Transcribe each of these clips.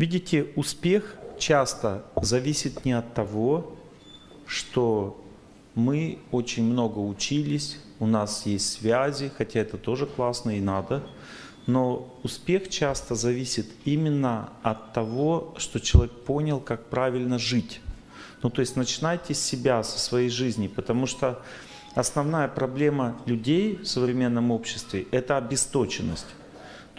Видите, успех часто зависит не от того, что мы очень много учились, у нас есть связи, хотя это тоже классно и надо, но успех часто зависит именно от того, что человек понял, как правильно жить. Ну, то есть начинайте с себя, со своей жизни, потому что основная проблема людей в современном обществе – это обесточенность.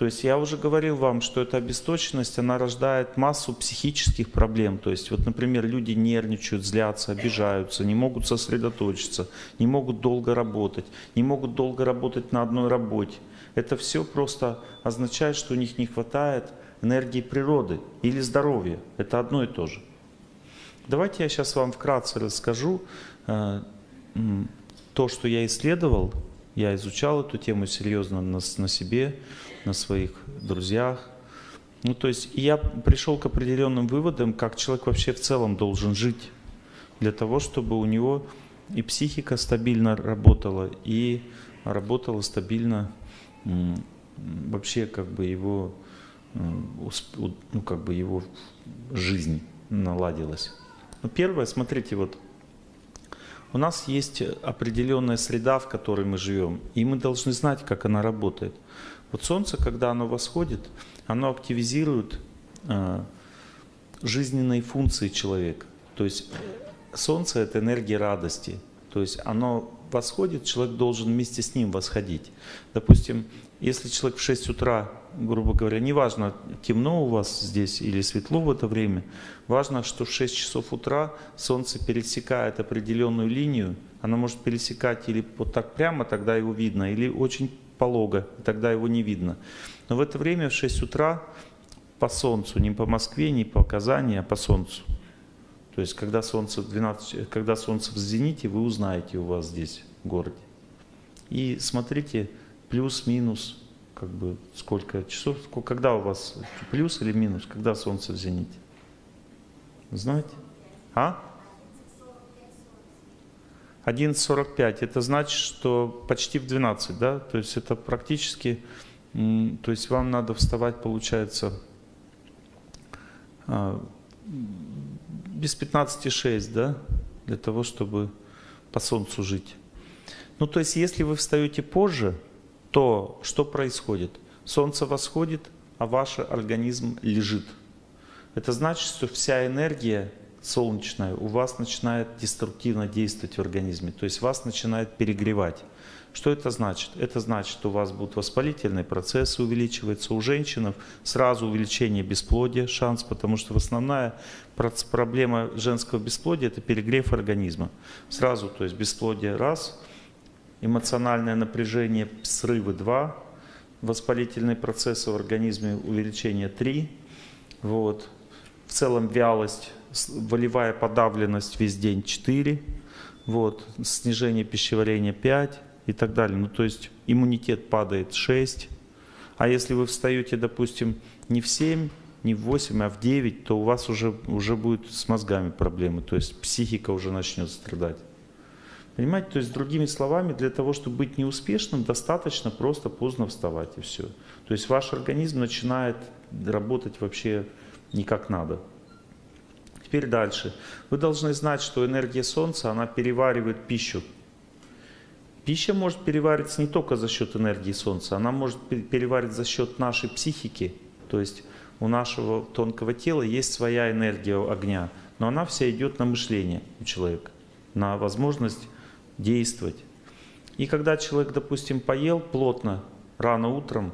То есть я уже говорил вам, что эта обесточенность, она рождает массу психических проблем. То есть вот, например, люди нервничают, злятся, обижаются, не могут сосредоточиться, не могут долго работать, не могут долго работать на одной работе. Это все просто означает, что у них не хватает энергии природы или здоровья. Это одно и то же. Давайте я сейчас вам вкратце расскажу э, то, что я исследовал. Я изучал эту тему серьезно на, на себе на своих друзьях. Ну, то есть я пришел к определенным выводам, как человек вообще в целом должен жить, для того, чтобы у него и психика стабильно работала, и работала стабильно вообще как бы его, ну, как бы его жизнь наладилась. Ну, первое, смотрите, вот у нас есть определенная среда, в которой мы живем, и мы должны знать, как она работает. Вот Солнце, когда оно восходит, оно активизирует э, жизненные функции человека. То есть э, Солнце – это энергия радости. То есть оно восходит, человек должен вместе с ним восходить. Допустим, если человек в 6 утра, грубо говоря, неважно, темно у вас здесь или светло в это время, важно, что в 6 часов утра Солнце пересекает определенную линию, оно может пересекать или вот так прямо, тогда его видно, или очень полого, тогда его не видно. Но в это время в 6 утра по солнцу, не по Москве, не по Казани, а по солнцу. То есть, когда солнце, 12, когда солнце в зените, вы узнаете у вас здесь, в городе. И смотрите, плюс-минус, как бы, сколько часов, когда у вас плюс или минус, когда солнце в зените. Знаете? А? 11.45, это значит, что почти в 12, да? То есть это практически, то есть вам надо вставать, получается, а, без 15,6, да? Для того, чтобы по солнцу жить. Ну, то есть, если вы встаете позже, то что происходит? Солнце восходит, а ваш организм лежит. Это значит, что вся энергия солнечная у вас начинает деструктивно действовать в организме, то есть вас начинает перегревать. Что это значит? Это значит, что у вас будут воспалительные процессы увеличиваться. У женщин сразу увеличение бесплодия, шанс, потому что основная проблема женского бесплодия – это перегрев организма. Сразу, то есть бесплодие – раз, эмоциональное напряжение, срывы – два, воспалительные процессы в организме увеличение – три, вот. в целом вялость волевая подавленность весь день 4, вот, снижение пищеварения 5 и так далее. Ну, то есть иммунитет падает 6. А если вы встаете, допустим, не в 7, не в 8, а в 9, то у вас уже, уже будет с мозгами проблемы, то есть психика уже начнет страдать. Понимаете, то есть другими словами, для того, чтобы быть неуспешным, достаточно просто поздно вставать и все. То есть ваш организм начинает работать вообще не как надо. Теперь дальше. Вы должны знать, что энергия Солнца, она переваривает пищу. Пища может перевариться не только за счет энергии Солнца, она может переварить за счет нашей психики. То есть у нашего тонкого тела есть своя энергия огня, но она вся идет на мышление у человека, на возможность действовать. И когда человек, допустим, поел плотно, рано утром,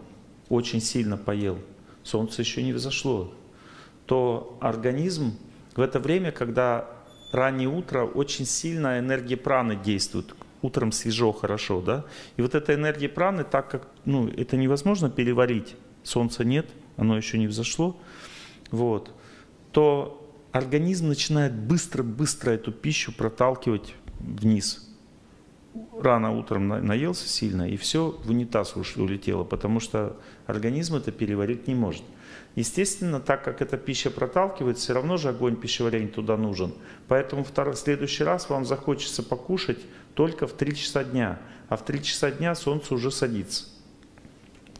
очень сильно поел, солнце еще не взошло, то организм в это время, когда раннее утро, очень сильная энергия праны действует. Утром свежо, хорошо, да? И вот эта энергия праны, так как, ну, это невозможно переварить, солнца нет, оно еще не взошло, вот, то организм начинает быстро-быстро эту пищу проталкивать вниз. Рано утром наелся сильно, и все в унитаз улетело, потому что организм это переварить не может. Естественно, так как эта пища проталкивает, все равно же огонь пищеварения туда нужен. Поэтому в следующий раз вам захочется покушать только в 3 часа дня, а в 3 часа дня солнце уже садится.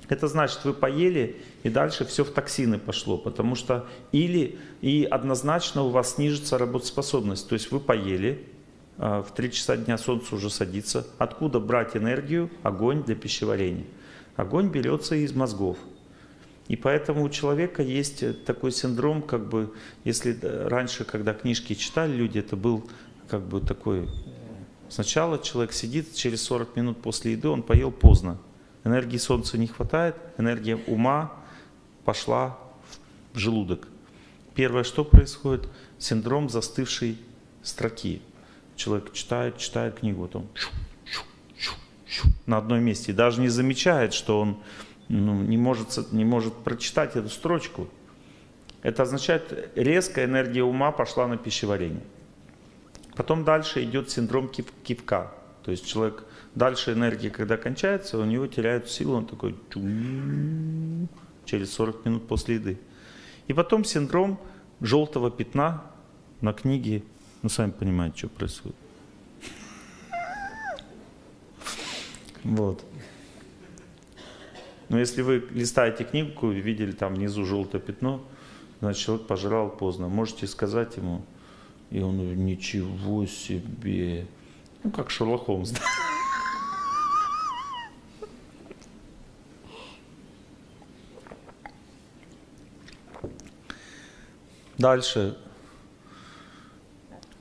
это значит, вы поели, и дальше все в токсины пошло, потому что или и однозначно у вас снижится работоспособность, то есть вы поели, а, в 3 часа дня солнце уже садится. Откуда брать энергию, огонь для пищеварения? Огонь берется из мозгов. И поэтому у человека есть такой синдром, как бы, если раньше, когда книжки читали люди, это был как бы такой... Сначала человек сидит, через 40 минут после еды он поел поздно. Энергии солнца не хватает, энергия ума пошла в желудок. Первое, что происходит? Синдром застывшей строки. Человек читает, читает книгу, вот он на одном месте. Даже не замечает, что он ну, не, может, не может прочитать эту строчку. Это означает, резкая энергия ума пошла на пищеварение. Потом дальше идет синдром кив, кивка. То есть человек, дальше энергия, когда кончается, у него теряют силу, он такой через 40 минут после еды. И потом синдром желтого пятна на книге, ну сами понимаете, что происходит. Вот. Но если вы листаете книгу видели там внизу желтое пятно, значит человек пожрал поздно. Можете сказать ему, и он ничего себе. Ну, как Шерлок Холмс. Дальше.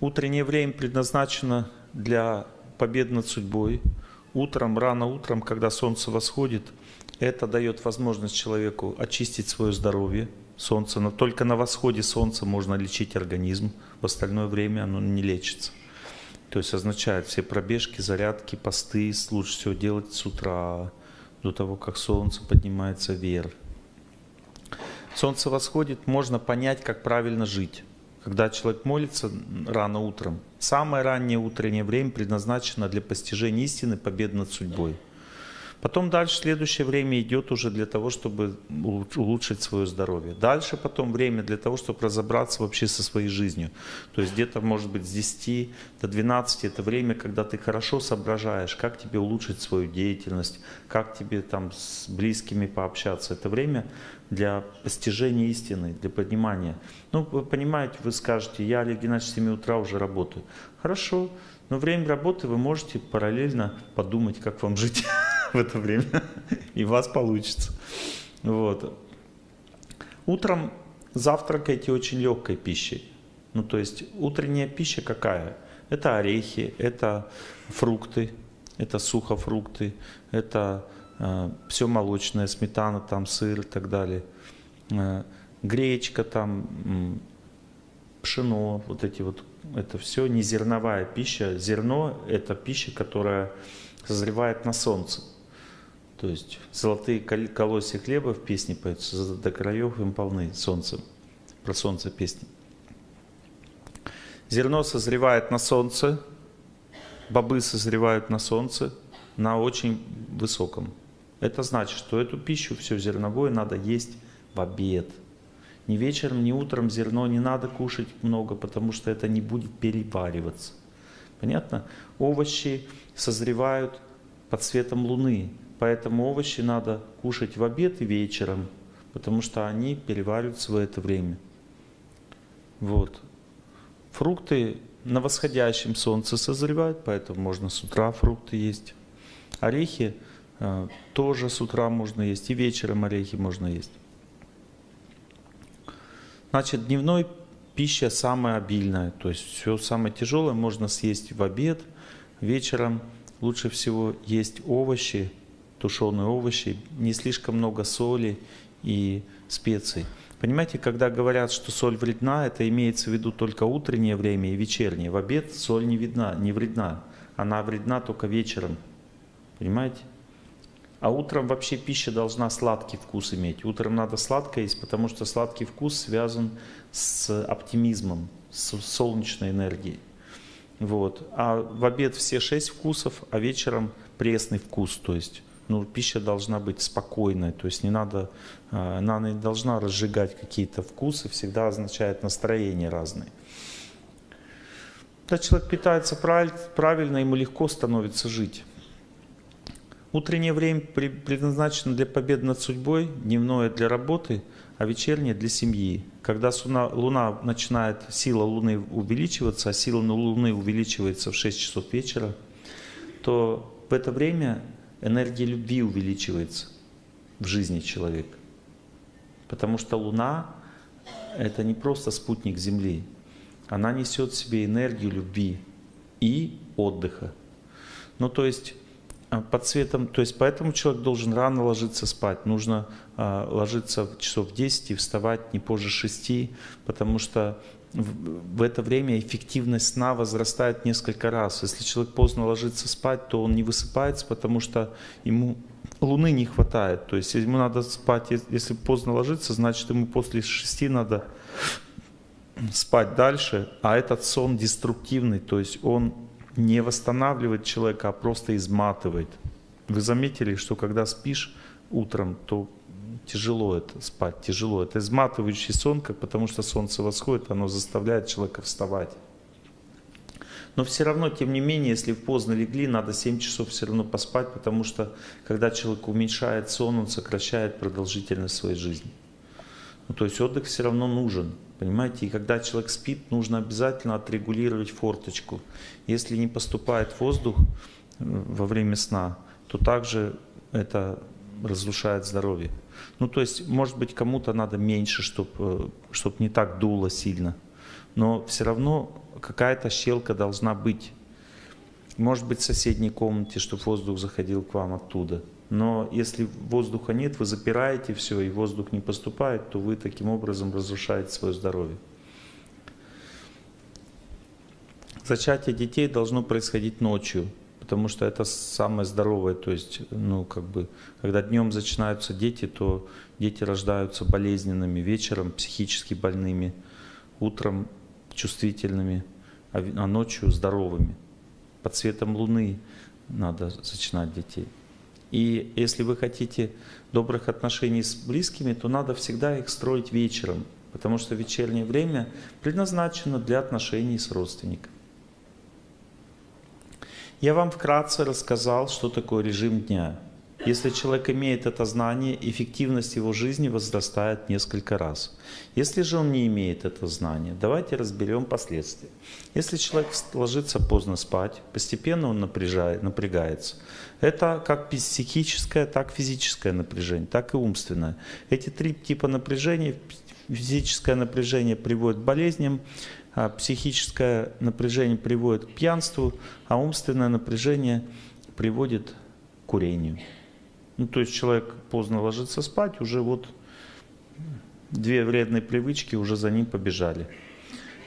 Утреннее время предназначено для побед над судьбой. Утром, рано утром, когда солнце восходит – это дает возможность человеку очистить свое здоровье. Солнце, но только на восходе солнца можно лечить организм, в остальное время оно не лечится. То есть означает все пробежки, зарядки, посты лучше всего делать с утра, до того, как солнце поднимается вверх. Солнце восходит, можно понять, как правильно жить. Когда человек молится рано утром, самое раннее утреннее время предназначено для постижения истины, победы над судьбой. Потом дальше следующее время идет уже для того, чтобы улучшить свое здоровье. Дальше потом время для того, чтобы разобраться вообще со своей жизнью. То есть где-то может быть с 10 до 12 это время, когда ты хорошо соображаешь, как тебе улучшить свою деятельность, как тебе там с близкими пообщаться. Это время для постижения истины, для понимания. Ну, вы понимаете, вы скажете, я, Олег Геннадьевич, с 7 утра уже работаю. Хорошо, но время работы вы можете параллельно подумать, как вам жить. в это время, и у вас получится. Вот. Утром завтракайте очень легкой пищей. Ну, то есть утренняя пища какая? Это орехи, это фрукты, это сухофрукты, это э, все молочное, сметана, там сыр и так далее. Э, гречка, там э, пшено, вот эти вот, это все не зерновая пища. Зерно – это пища, которая созревает на солнце. То есть золотые колосья хлеба в песне поются, до краев им полны солнцем. Про солнце песни. Зерно созревает на солнце, бобы созревают на солнце, на очень высоком. Это значит, что эту пищу, все зерновое, надо есть в обед. Ни вечером, ни утром зерно не надо кушать много, потому что это не будет перевариваться. Понятно? Овощи созревают под светом луны. Поэтому овощи надо кушать в обед и вечером, потому что они перевариваются в это время. Вот. Фрукты на восходящем солнце созревают, поэтому можно с утра фрукты есть. Орехи э, тоже с утра можно есть, и вечером орехи можно есть. Значит, дневной пища самая обильная, то есть все самое тяжелое можно съесть в обед, вечером лучше всего есть овощи, тушеные овощи, не слишком много соли и специй. Понимаете, когда говорят, что соль вредна, это имеется в виду только утреннее время и вечернее. В обед соль не видна, не вредна. Она вредна только вечером. Понимаете? А утром вообще пища должна сладкий вкус иметь. Утром надо сладкое есть, потому что сладкий вкус связан с оптимизмом, с солнечной энергией. Вот. А в обед все шесть вкусов, а вечером пресный вкус, то есть ну, пища должна быть спокойной, то есть не надо, а, она не должна разжигать какие-то вкусы, всегда означает настроение разное. Когда человек питается правильно, ему легко становится жить. Утреннее время предназначено для победы над судьбой, дневное для работы, а вечернее для семьи. Когда луна, луна начинает, сила Луны увеличиваться, а сила Луны увеличивается в 6 часов вечера, то в это время энергия любви увеличивается в жизни человека. Потому что Луна — это не просто спутник Земли. Она несет в себе энергию любви и отдыха. Ну, то есть а, под светом, то есть поэтому человек должен рано ложиться спать. Нужно э, ложиться часов в 10 и вставать не позже 6, потому что в, это время эффективность сна возрастает несколько раз. Если человек поздно ложится спать, то он не высыпается, потому что ему луны не хватает. То есть ему надо спать, если поздно ложиться, значит ему после 6 надо спать дальше, а этот сон деструктивный, то есть он не восстанавливает человека, а просто изматывает. Вы заметили, что когда спишь утром, то тяжело это спать, тяжело. Это изматывающий сон, как потому что солнце восходит, оно заставляет человека вставать. Но все равно, тем не менее, если поздно легли, надо 7 часов все равно поспать, потому что когда человек уменьшает сон, он сокращает продолжительность своей жизни. Ну, то есть отдых все равно нужен. Понимаете, и когда человек спит, нужно обязательно отрегулировать форточку. Если не поступает воздух во время сна, то также это разрушает здоровье. Ну, то есть, может быть, кому-то надо меньше, чтобы чтоб э, не так дуло сильно. Но все равно какая-то щелка должна быть. Может быть, в соседней комнате, чтобы воздух заходил к вам оттуда. Но если воздуха нет, вы запираете все, и воздух не поступает, то вы таким образом разрушаете свое здоровье. Зачатие детей должно происходить ночью, потому что это самое здоровое. То есть, ну, как бы, когда днем начинаются дети, то дети рождаются болезненными, вечером психически больными, утром чувствительными, а, а ночью здоровыми. Под светом луны надо зачинать детей. И если вы хотите добрых отношений с близкими, то надо всегда их строить вечером, потому что вечернее время предназначено для отношений с родственниками. Я вам вкратце рассказал, что такое режим дня. Если человек имеет это знание, эффективность его жизни возрастает несколько раз. Если же он не имеет это знание, давайте разберем последствия. Если человек ложится поздно спать, постепенно он напряжает, напрягается. Это как психическое, так физическое напряжение, так и умственное. Эти три типа напряжения, физическое напряжение приводит к болезням, психическое напряжение приводит к пьянству, а умственное напряжение приводит к курению. Ну, то есть человек поздно ложится спать, уже вот две вредные привычки уже за ним побежали.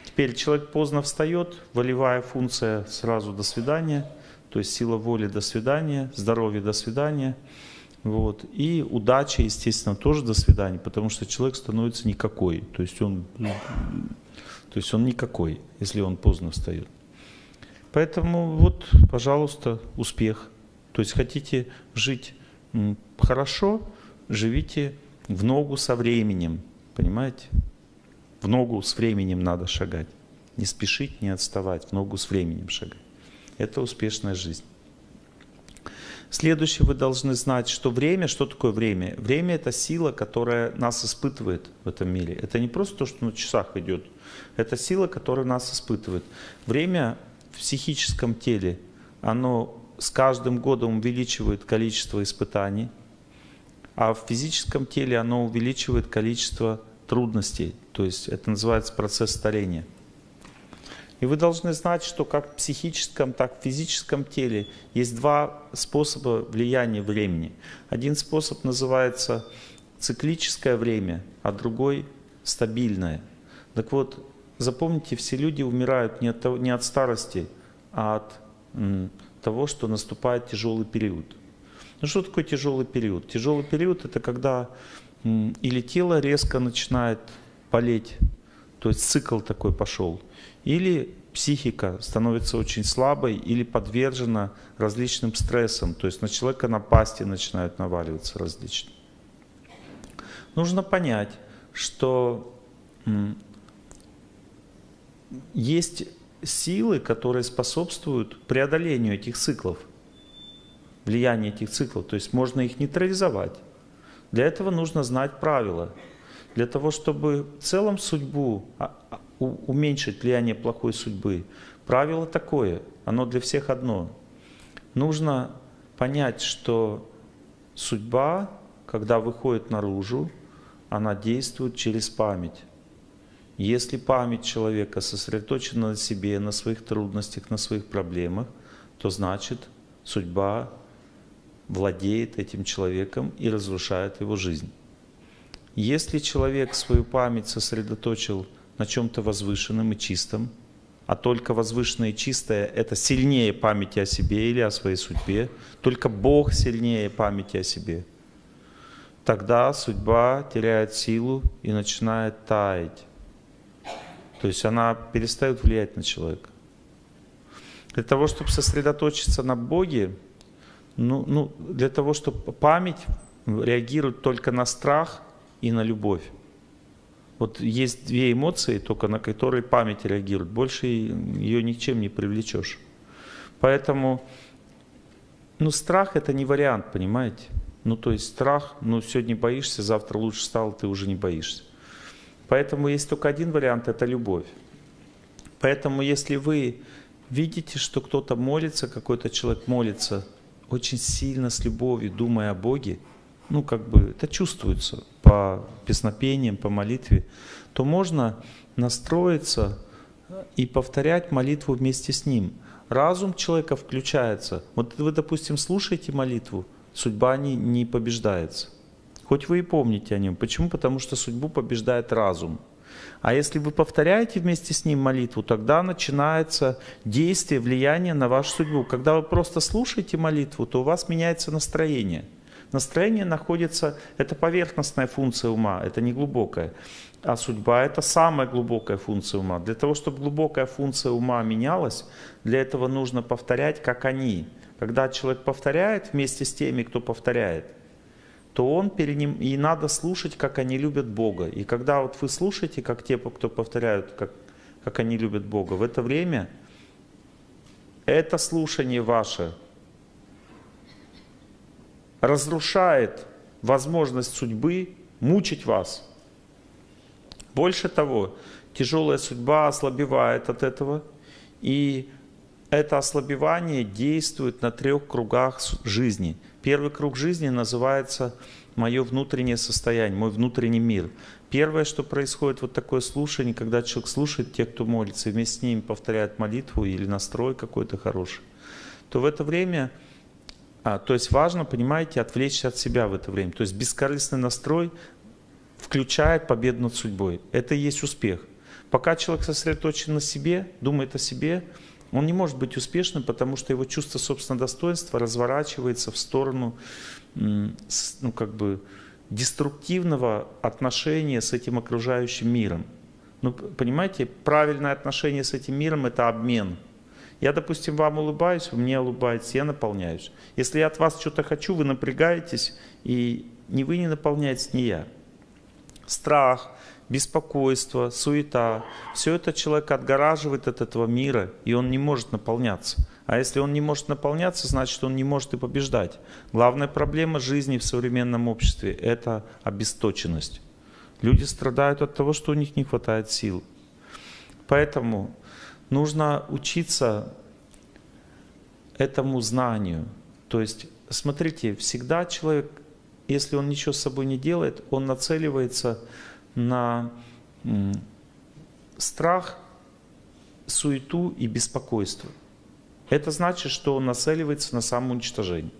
Теперь человек поздно встает, волевая функция сразу до свидания, то есть сила воли до свидания, здоровье до свидания. Вот. И удача, естественно, тоже до свидания, потому что человек становится никакой. То есть он, то есть он никакой, если он поздно встает. Поэтому вот, пожалуйста, успех. То есть хотите жить хорошо, живите в ногу со временем, понимаете? В ногу с временем надо шагать. Не спешить, не отставать, в ногу с временем шагать. Это успешная жизнь. Следующее вы должны знать, что время, что такое время? Время это сила, которая нас испытывает в этом мире. Это не просто то, что на часах идет. Это сила, которая нас испытывает. Время в психическом теле, оно с каждым годом увеличивает количество испытаний, а в физическом теле оно увеличивает количество трудностей. То есть это называется процесс старения. И вы должны знать, что как в психическом, так и в физическом теле есть два способа влияния времени. Один способ называется циклическое время, а другой стабильное. Так вот, запомните, все люди умирают не от, того, не от старости, а от того, что наступает тяжелый период. Ну что такое тяжелый период? Тяжелый период это когда или тело резко начинает болеть, то есть цикл такой пошел, или психика становится очень слабой или подвержена различным стрессам, то есть на человека напасти начинают наваливаться различные. Нужно понять, что есть силы, которые способствуют преодолению этих циклов. влияние этих циклов. То есть можно их нейтрализовать. Для этого нужно знать правила. Для того, чтобы в целом судьбу, а, а, уменьшить влияние плохой судьбы, правило такое, оно для всех одно. Нужно понять, что судьба, когда выходит наружу, она действует через память. Если память человека сосредоточена на себе, на своих трудностях, на своих проблемах, то значит судьба владеет этим человеком и разрушает его жизнь. Если человек свою память сосредоточил на чем-то возвышенном и чистом, а только возвышенное и чистое — это сильнее памяти о себе или о своей судьбе, только Бог сильнее памяти о себе, тогда судьба теряет силу и начинает таять. То есть она перестает влиять на человека. Для того, чтобы сосредоточиться на Боге, ну, ну, для того, чтобы память реагирует только на страх и на любовь. Вот есть две эмоции, только на которые память реагирует. Больше ее ничем не привлечешь. Поэтому, ну, страх это не вариант, понимаете? Ну, то есть страх, ну, сегодня боишься, завтра лучше стало, ты уже не боишься. Поэтому есть только один вариант, это любовь. Поэтому если вы видите, что кто-то молится, какой-то человек молится, очень сильно с любовью, думая о Боге, ну как бы это чувствуется по песнопениям, по молитве, то можно настроиться и повторять молитву вместе с ним. Разум человека включается. Вот вы, допустим, слушаете молитву, судьба не, не побеждается. Хоть вы и помните о нем. Почему? Потому что судьбу побеждает разум. А если вы повторяете вместе с ним молитву, тогда начинается действие, влияние на вашу судьбу. Когда вы просто слушаете молитву, то у вас меняется настроение. Настроение находится, это поверхностная функция ума, это не глубокая. А судьба – это самая глубокая функция ума. Для того, чтобы глубокая функция ума менялась, для этого нужно повторять, как они. Когда человек повторяет вместе с теми, кто повторяет – то он перед и надо слушать, как они любят Бога. И когда вот вы слушаете, как те, кто повторяют, как, как они любят Бога, в это время это слушание ваше разрушает возможность судьбы мучить вас. Больше того, тяжелая судьба ослабевает от этого, и это ослабевание действует на трех кругах жизни – Первый круг жизни называется мое внутреннее состояние, мой внутренний мир. Первое, что происходит, вот такое слушание, когда человек слушает тех, кто молится, и вместе с ними повторяет молитву или настрой какой-то хороший, то в это время, а, то есть важно, понимаете, отвлечься от себя в это время. То есть бескорыстный настрой включает победу над судьбой. Это и есть успех. Пока человек сосредоточен на себе, думает о себе, он не может быть успешным, потому что его чувство собственного достоинства разворачивается в сторону ну, как бы, деструктивного отношения с этим окружающим миром. Ну, понимаете, правильное отношение с этим миром – это обмен. Я, допустим, вам улыбаюсь, вы мне улыбаетесь, я наполняюсь. Если я от вас что-то хочу, вы напрягаетесь, и ни вы не наполняетесь, ни я. Страх, беспокойство, суета. Все это человек отгораживает от этого мира, и он не может наполняться. А если он не может наполняться, значит он не может и побеждать. Главная проблема жизни в современном обществе – это обесточенность. Люди страдают от того, что у них не хватает сил. Поэтому нужно учиться этому знанию. То есть, смотрите, всегда человек, если он ничего с собой не делает, он нацеливается на страх, суету и беспокойство. Это значит, что он нацеливается на самоуничтожение.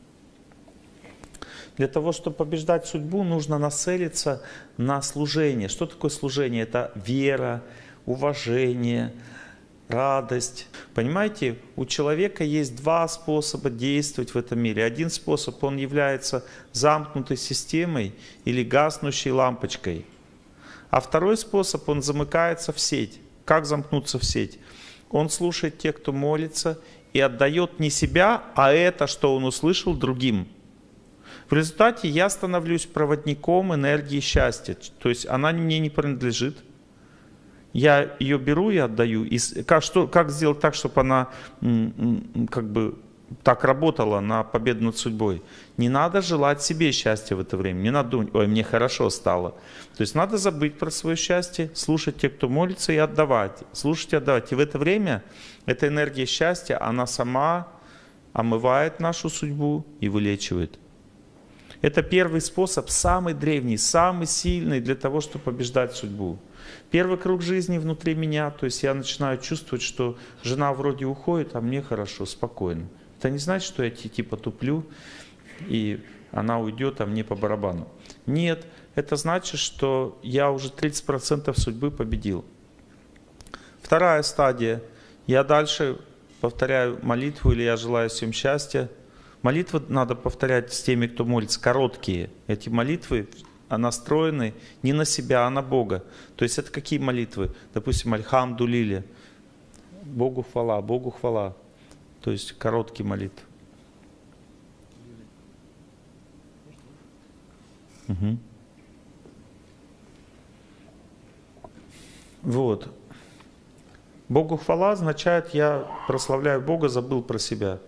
Для того, чтобы побеждать судьбу, нужно нацелиться на служение. Что такое служение? Это вера, уважение, радость. Понимаете, у человека есть два способа действовать в этом мире. Один способ, он является замкнутой системой или гаснущей лампочкой – а второй способ, он замыкается в сеть. Как замкнуться в сеть? Он слушает тех, кто молится, и отдает не себя, а это, что он услышал, другим. В результате я становлюсь проводником энергии счастья. То есть она мне не принадлежит. Я ее беру и отдаю. И как, что, как сделать так, чтобы она как бы так работало на победу над судьбой. Не надо желать себе счастья в это время. Не надо думать, ой, мне хорошо стало. То есть надо забыть про свое счастье, слушать тех, кто молится, и отдавать. Слушать и отдавать. И в это время эта энергия счастья, она сама омывает нашу судьбу и вылечивает. Это первый способ, самый древний, самый сильный для того, чтобы побеждать судьбу. Первый круг жизни внутри меня, то есть я начинаю чувствовать, что жена вроде уходит, а мне хорошо, спокойно. Это не значит, что я типа туплю, и она уйдет, а мне по барабану. Нет, это значит, что я уже 30% судьбы победил. Вторая стадия. Я дальше повторяю молитву, или я желаю всем счастья. Молитвы надо повторять с теми, кто молится, короткие. Эти молитвы настроены не на себя, а на Бога. То есть это какие молитвы? Допустим, Альхамду Лили. Богу хвала, Богу хвала. То есть короткие молитвы. Угу. Вот. Богу хвала означает, я прославляю Бога, забыл про себя.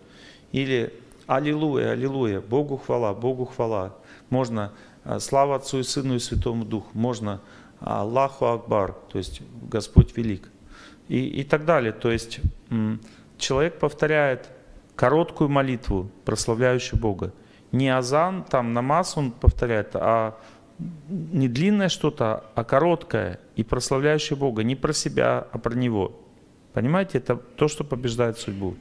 Или Аллилуйя, Аллилуйя, Богу хвала, Богу хвала. Можно а, слава Отцу и Сыну и Святому Духу. Можно Аллаху Акбар, то есть Господь велик. И, и так далее. То есть человек повторяет короткую молитву, прославляющую Бога. Не азан, там намаз он повторяет, а не длинное что-то, а короткое и прославляющее Бога. Не про себя, а про Него. Понимаете, это то, что побеждает судьбу.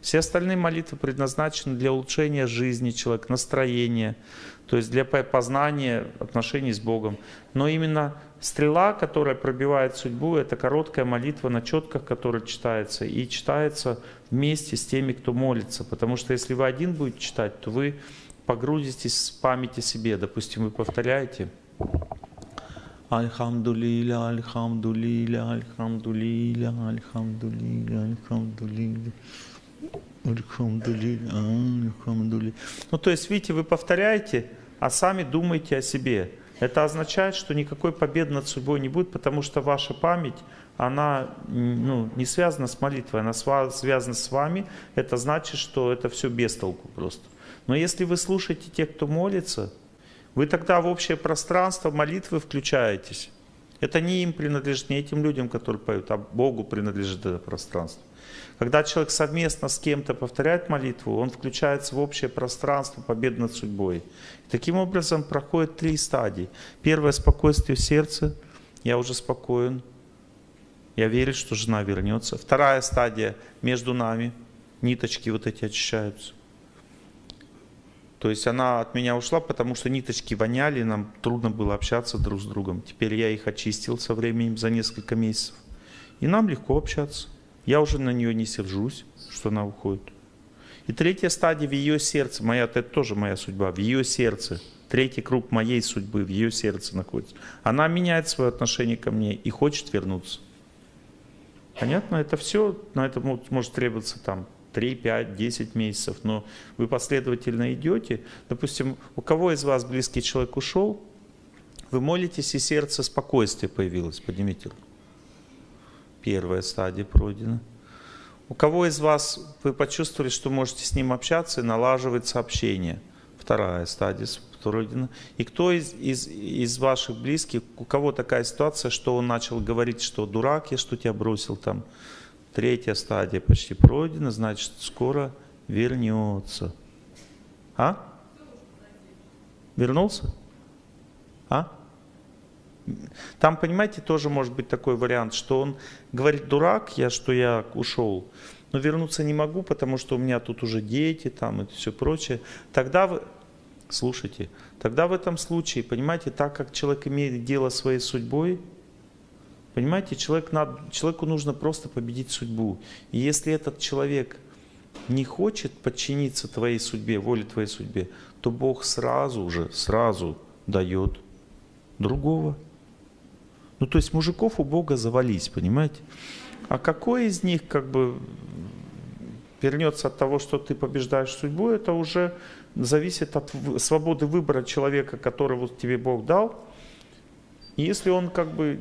Все остальные молитвы предназначены для улучшения жизни человека, настроения, то есть для познания отношений с Богом. Но именно стрела, которая пробивает судьбу, это короткая молитва на четках, которая читается, и читается вместе с теми, кто молится. Потому что если вы один будете читать, то вы погрузитесь в памяти себе. Допустим, вы повторяете Альхамдулиля, Альхамдулиля, Альхамдулиля, Альхамдулиля, Альхамдулиля. Ну, то есть, видите, вы повторяете, а сами думаете о себе. Это означает, что никакой победы над судьбой не будет, потому что ваша память, она ну, не связана с молитвой, она связана с вами. Это значит, что это все без толку просто. Но если вы слушаете тех, кто молится, вы тогда в общее пространство молитвы включаетесь. Это не им принадлежит, не этим людям, которые поют, а Богу принадлежит это пространство. Когда человек совместно с кем-то повторяет молитву, он включается в общее пространство победы над судьбой. И таким образом проходит три стадии. Первое – спокойствие в сердце. Я уже спокоен. Я верю, что жена вернется. Вторая стадия – между нами. Ниточки вот эти очищаются. То есть она от меня ушла, потому что ниточки воняли, нам трудно было общаться друг с другом. Теперь я их очистил со временем за несколько месяцев. И нам легко общаться. Я уже на нее не сержусь, что она уходит. И третья стадия в ее сердце, моя, это тоже моя судьба, в ее сердце. Третий круг моей судьбы в ее сердце находится. Она меняет свое отношение ко мне и хочет вернуться. Понятно? Это все, на это может требоваться там 3, 5, 10 месяцев, но вы последовательно идете. Допустим, у кого из вас близкий человек ушел, вы молитесь, и сердце спокойствия появилось. Поднимите. Первая стадия пройдена. У кого из вас вы почувствовали, что можете с ним общаться и налаживать сообщение? Вторая стадия пройдена. И кто из, из, из ваших близких, у кого такая ситуация, что он начал говорить, что дурак я, что тебя бросил там? Третья стадия почти пройдена, значит, скоро вернется. А? Вернулся? А? Там, понимаете, тоже может быть такой вариант, что он говорит, дурак я, что я ушел, но вернуться не могу, потому что у меня тут уже дети там и все прочее. Тогда вы, слушайте, тогда в этом случае, понимаете, так как человек имеет дело своей судьбой, понимаете, человек надо, человеку нужно просто победить судьбу. И если этот человек не хочет подчиниться твоей судьбе, воле твоей судьбе, то Бог сразу же, сразу дает другого. Ну, то есть мужиков у Бога завались, понимаете? А какой из них как бы вернется от того, что ты побеждаешь судьбу, это уже зависит от свободы выбора человека, которого тебе Бог дал. И если он как бы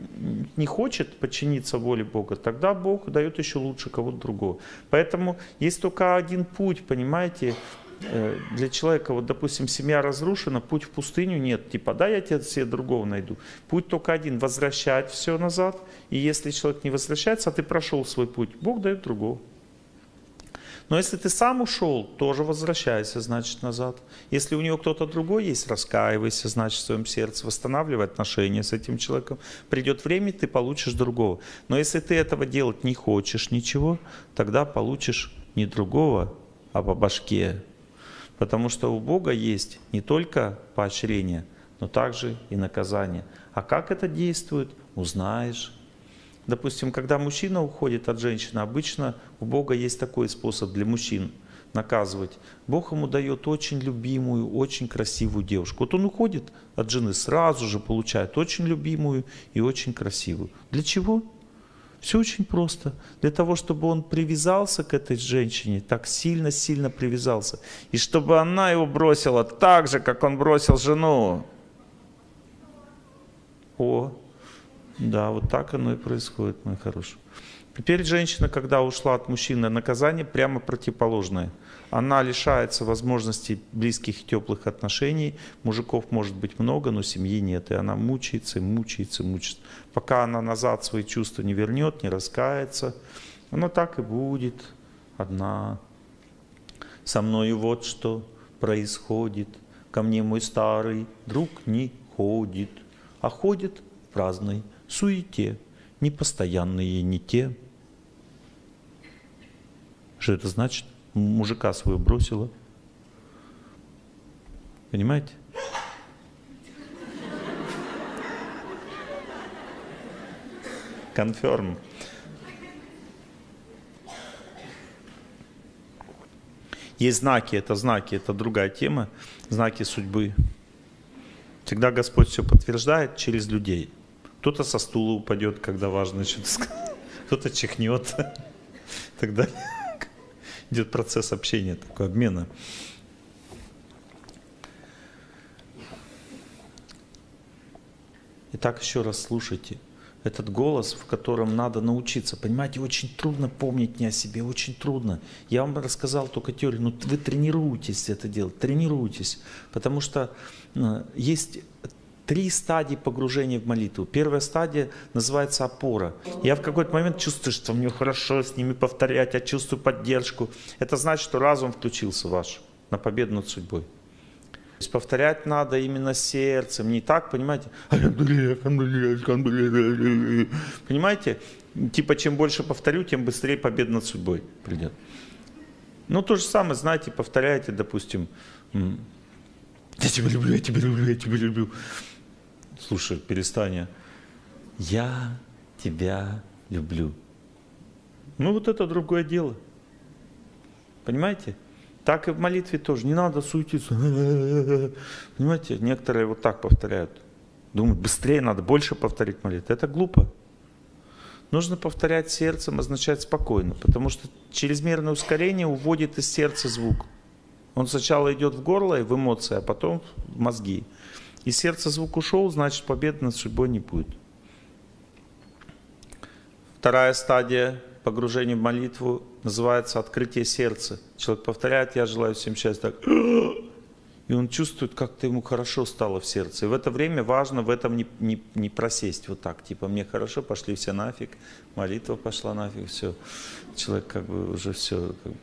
не хочет подчиниться воле Бога, тогда Бог дает еще лучше кого-то другого. Поэтому есть только один путь, понимаете, э, для человека, вот, допустим, семья разрушена, путь в пустыню нет. Типа, да, я тебе себе другого найду. Путь только один, возвращать все назад. И если человек не возвращается, а ты прошел свой путь, Бог дает другого. Но если ты сам ушел, тоже возвращайся, значит, назад. Если у него кто-то другой есть, раскаивайся, значит, в своем сердце, восстанавливай отношения с этим человеком. Придет время, ты получишь другого. Но если ты этого делать не хочешь ничего, тогда получишь не другого, а по башке. Потому что у Бога есть не только поощрение, но также и наказание. А как это действует, узнаешь Допустим, когда мужчина уходит от женщины, обычно у Бога есть такой способ для мужчин наказывать. Бог ему дает очень любимую, очень красивую девушку. Вот он уходит от жены, сразу же получает очень любимую и очень красивую. Для чего? Все очень просто. Для того, чтобы он привязался к этой женщине, так сильно-сильно привязался. И чтобы она его бросила так же, как он бросил жену. О, да, вот так оно и происходит, мой хороший. Теперь женщина, когда ушла от мужчины, наказание прямо противоположное. Она лишается возможности близких и теплых отношений. Мужиков может быть много, но семьи нет. И она мучается, мучается, мучается. Пока она назад свои чувства не вернет, не раскается, она так и будет одна. Со мной вот что происходит. Ко мне мой старый друг не ходит, а ходит в праздной суете, непостоянные не те. Что это значит? Мужика свою бросила. Понимаете? Конферм. Есть знаки, это знаки, это другая тема, знаки судьбы. Всегда Господь все подтверждает через людей. Кто-то со стула упадет, когда важно что-то сказать. Кто-то чихнет. Тогда идет процесс общения, такой обмена. Итак, еще раз слушайте. Этот голос, в котором надо научиться. Понимаете, очень трудно помнить не о себе, очень трудно. Я вам рассказал только теорию, но вы тренируйтесь это делать, тренируйтесь. Потому что э, есть три стадии погружения в молитву. Первая стадия называется опора. Я в какой-то момент чувствую, что мне хорошо с ними повторять, я чувствую поддержку. Это значит, что разум включился ваш на победу над судьбой. То есть повторять надо именно сердцем, не так, понимаете? Понимаете? Типа, чем больше повторю, тем быстрее победа над судьбой придет. Ну, то же самое, знаете, повторяете, допустим, я тебя люблю, я тебя люблю, я тебя люблю слушай, перестань. Я тебя люблю. Ну вот это другое дело. Понимаете? Так и в молитве тоже. Не надо суетиться. Понимаете? Некоторые вот так повторяют. Думают, быстрее надо, больше повторить молитву. Это глупо. Нужно повторять сердцем, означает спокойно, потому что чрезмерное ускорение уводит из сердца звук. Он сначала идет в горло и в эмоции, а потом в мозги и сердце звук ушел, значит победы над судьбой не будет. Вторая стадия погружения в молитву называется открытие сердца. Человек повторяет, я желаю всем счастья, так, и он чувствует, как-то ему хорошо стало в сердце. И в это время важно в этом не, не, не просесть вот так, типа мне хорошо, пошли все нафиг, молитва пошла нафиг, все. Человек как бы уже все. Как бы.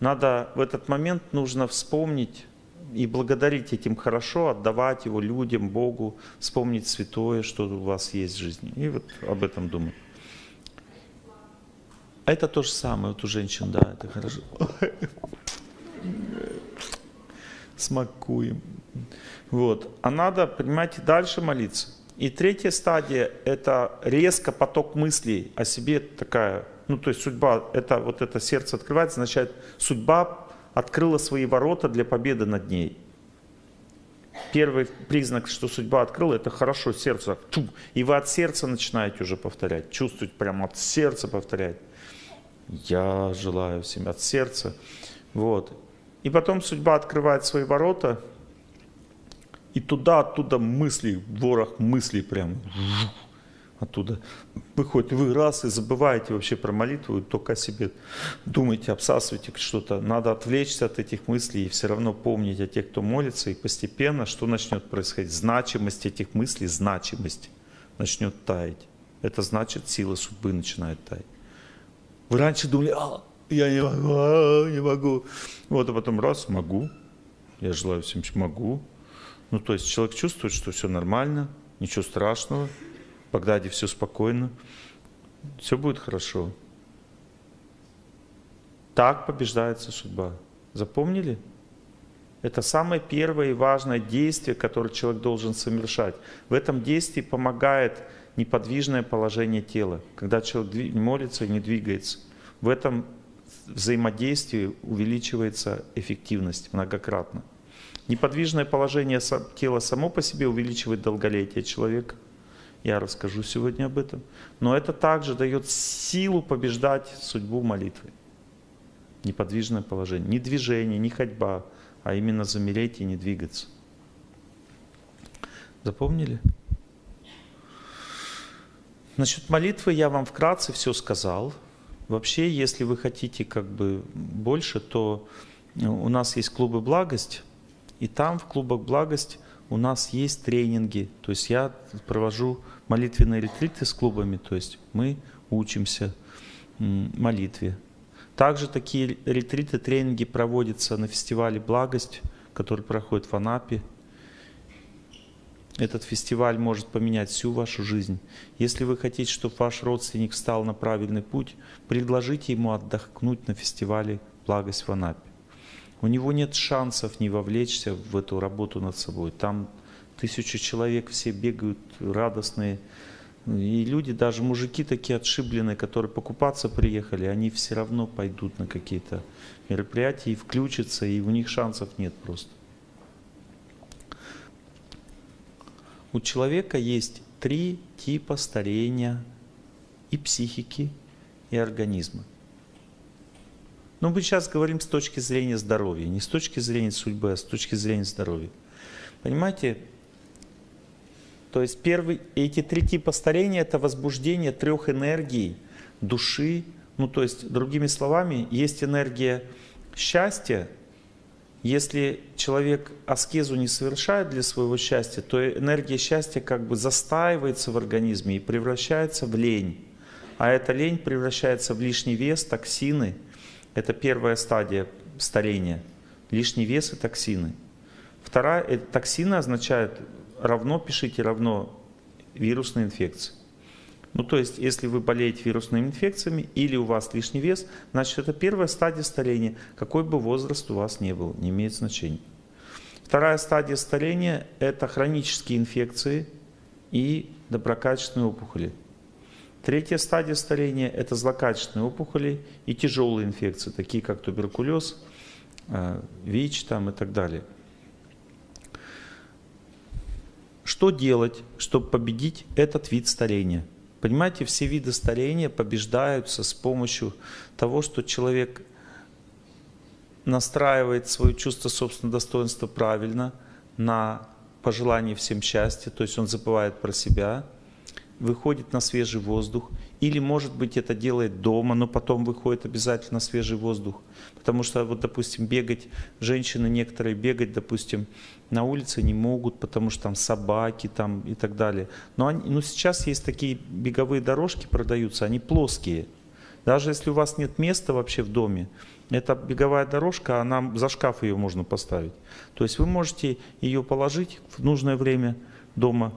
Надо в этот момент нужно вспомнить и благодарить этим хорошо, отдавать его людям, Богу, вспомнить святое, что у вас есть в жизни. И вот об этом думать. Это то же самое вот у женщин, да, это хорошо. Смакуем. Вот. А надо, понимаете, дальше молиться. И третья стадия – это резко поток мыслей о себе такая, ну то есть судьба, это вот это сердце открывается, означает судьба открыла свои ворота для победы над ней. Первый признак, что судьба открыла, это хорошо сердце. И вы от сердца начинаете уже повторять, чувствовать прямо от сердца повторять. Я желаю всем от сердца. Вот. И потом судьба открывает свои ворота, и туда, оттуда мысли, ворох мыслей прям оттуда выходит. Вы раз и забываете вообще про молитву, только о себе думаете, обсасываете что-то. Надо отвлечься от этих мыслей и все равно помнить о тех, кто молится. И постепенно что начнет происходить? Значимость этих мыслей, значимость начнет таять. Это значит, сила судьбы начинает таять. Вы раньше думали, а, я не могу, а, не могу. Вот, а потом раз, могу. Я желаю всем, могу. Ну, то есть человек чувствует, что все нормально, ничего страшного, Багдаде все спокойно, все будет хорошо. Так побеждается судьба. Запомнили? Это самое первое и важное действие, которое человек должен совершать. В этом действии помогает неподвижное положение тела, когда человек молится и не двигается. В этом взаимодействии увеличивается эффективность многократно. Неподвижное положение тела само по себе увеличивает долголетие человека. Я расскажу сегодня об этом. Но это также дает силу побеждать судьбу молитвы. Неподвижное положение. Не движение, не ходьба, а именно замереть и не двигаться. Запомнили? Насчет молитвы я вам вкратце все сказал. Вообще, если вы хотите как бы больше, то у нас есть клубы «Благость», и там в клубах «Благость» у нас есть тренинги. То есть я провожу молитвенные ретриты с клубами, то есть мы учимся молитве. Также такие ретриты, тренинги проводятся на фестивале «Благость», который проходит в Анапе. Этот фестиваль может поменять всю вашу жизнь. Если вы хотите, чтобы ваш родственник встал на правильный путь, предложите ему отдохнуть на фестивале «Благость в Анапе». У него нет шансов не вовлечься в эту работу над собой. Там тысячу человек, все бегают радостные. И люди, даже мужики такие отшибленные, которые покупаться приехали, они все равно пойдут на какие-то мероприятия и включатся, и у них шансов нет просто. У человека есть три типа старения и психики, и организма. Но мы сейчас говорим с точки зрения здоровья, не с точки зрения судьбы, а с точки зрения здоровья. Понимаете, то есть первый, эти три типа старения – это возбуждение трех энергий души. Ну, то есть, другими словами, есть энергия счастья. Если человек аскезу не совершает для своего счастья, то энергия счастья как бы застаивается в организме и превращается в лень. А эта лень превращается в лишний вес, токсины. Это первая стадия старения. Лишний вес и токсины. Вторая, э, токсины означают равно пишите равно вирусной инфекции. Ну, то есть, если вы болеете вирусными инфекциями или у вас лишний вес, значит, это первая стадия старения, какой бы возраст у вас не был, не имеет значения. Вторая стадия старения – это хронические инфекции и доброкачественные опухоли. Третья стадия старения – это злокачественные опухоли и тяжелые инфекции, такие как туберкулез, э, ВИЧ там, и так далее – Что делать, чтобы победить этот вид старения? Понимаете, все виды старения побеждаются с помощью того, что человек настраивает свое чувство собственного достоинства правильно на пожелание всем счастья, то есть он забывает про себя, выходит на свежий воздух, или, может быть, это делает дома, но потом выходит обязательно на свежий воздух. Потому что, вот, допустим, бегать, женщины некоторые бегать, допустим, на улице не могут, потому что там собаки там и так далее. Но, они, ну, сейчас есть такие беговые дорожки продаются, они плоские. Даже если у вас нет места вообще в доме, эта беговая дорожка, она за шкаф ее можно поставить. То есть вы можете ее положить в нужное время дома,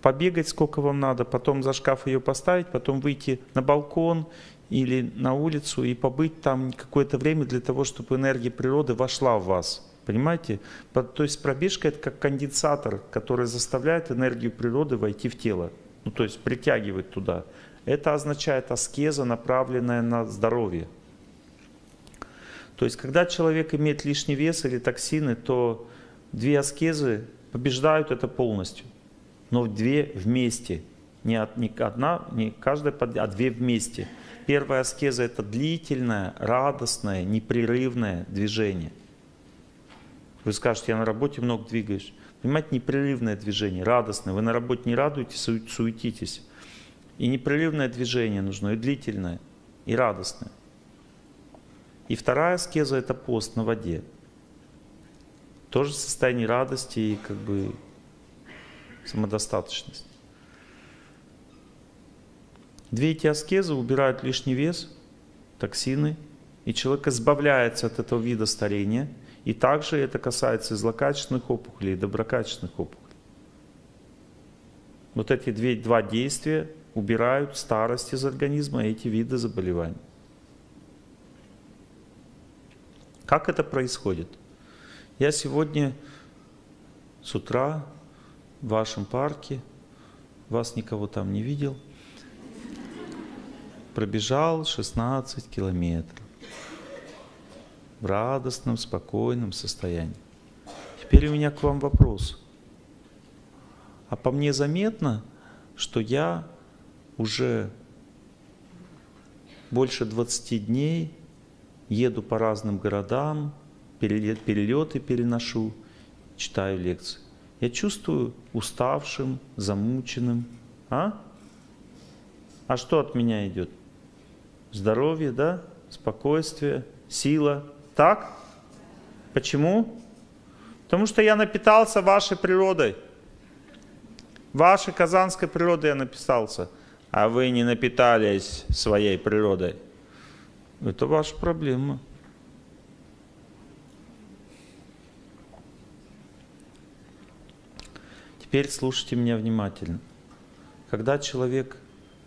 побегать сколько вам надо, потом за шкаф ее поставить, потом выйти на балкон или на улицу и побыть там какое-то время для того, чтобы энергия природы вошла в вас. Понимаете? То есть пробежка это как конденсатор, который заставляет энергию природы войти в тело. Ну, то есть притягивает туда. Это означает аскеза, направленная на здоровье. То есть, когда человек имеет лишний вес или токсины, то две аскезы побеждают это полностью но две вместе. Не, от, не одна, не каждая, а две вместе. Первая аскеза – это длительное, радостное, непрерывное движение. Вы скажете, я на работе много двигаюсь. Понимаете, непрерывное движение, радостное. Вы на работе не радуетесь, суетитесь. И непрерывное движение нужно, и длительное, и радостное. И вторая аскеза – это пост на воде. Тоже состояние радости и как бы самодостаточность. Две эти аскезы убирают лишний вес, токсины, и человек избавляется от этого вида старения. И также это касается и злокачественных опухолей, и доброкачественных опухолей. Вот эти две, два действия убирают старость из организма и эти виды заболеваний. Как это происходит? Я сегодня с утра в вашем парке, вас никого там не видел, пробежал 16 километров в радостном, спокойном состоянии. Теперь у меня к вам вопрос. А по мне заметно, что я уже больше 20 дней еду по разным городам, перелеты переношу, читаю лекции. Я чувствую уставшим, замученным. А? А что от меня идет? Здоровье, да? Спокойствие, сила. Так? Почему? Потому что я напитался вашей природой. Вашей казанской природой я написался. А вы не напитались своей природой. Это ваша проблема. Теперь слушайте меня внимательно. Когда человек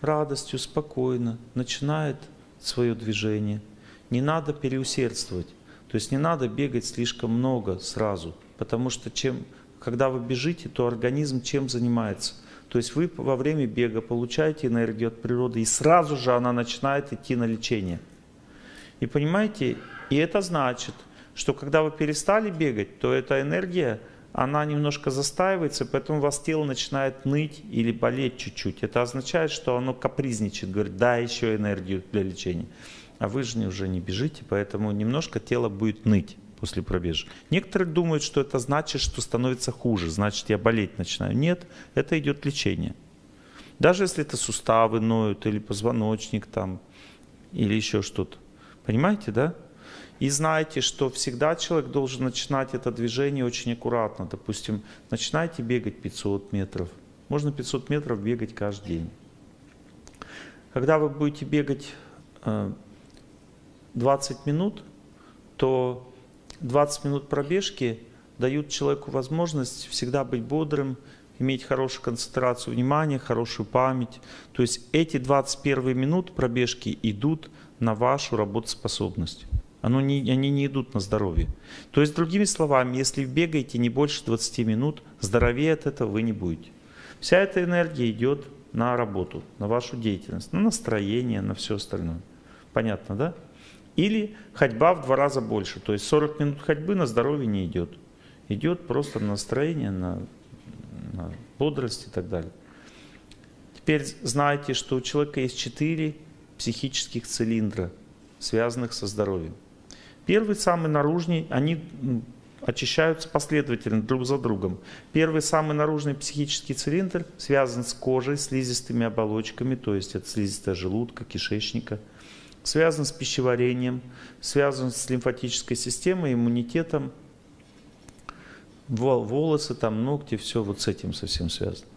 радостью, спокойно начинает свое движение, не надо переусердствовать. То есть не надо бегать слишком много сразу, потому что чем, когда вы бежите, то организм чем занимается? То есть вы во время бега получаете энергию от природы, и сразу же она начинает идти на лечение. И понимаете, и это значит, что когда вы перестали бегать, то эта энергия – она немножко застаивается, поэтому у вас тело начинает ныть или болеть чуть-чуть. Это означает, что оно капризничает, говорит, дай еще энергию для лечения. А вы же уже не бежите, поэтому немножко тело будет ныть после пробежки. Некоторые думают, что это значит, что становится хуже, значит я болеть начинаю. Нет, это идет лечение. Даже если это суставы ноют или позвоночник там, или еще что-то. Понимаете, да? И знайте, что всегда человек должен начинать это движение очень аккуратно. Допустим, начинайте бегать 500 метров. Можно 500 метров бегать каждый день. Когда вы будете бегать 20 э, минут, то 20 минут пробежки дают человеку возможность всегда быть бодрым, иметь хорошую концентрацию внимания, хорошую память. То есть эти 21 минут пробежки идут на вашу работоспособность. Оно не, они не идут на здоровье. То есть, другими словами, если бегаете не больше 20 минут, здоровее от этого вы не будете. Вся эта энергия идет на работу, на вашу деятельность, на настроение, на все остальное. Понятно, да? Или ходьба в два раза больше. То есть 40 минут ходьбы на здоровье не идет. Идет просто на настроение, на, на бодрость и так далее. Теперь знаете, что у человека есть четыре психических цилиндра, связанных со здоровьем. Первый, самый наружный, они очищаются последовательно друг за другом. Первый, самый наружный психический цилиндр связан с кожей, слизистыми оболочками, то есть это слизистая желудка, кишечника, связан с пищеварением, связан с лимфатической системой, иммунитетом, волосы, там, ногти, все вот с этим совсем связано.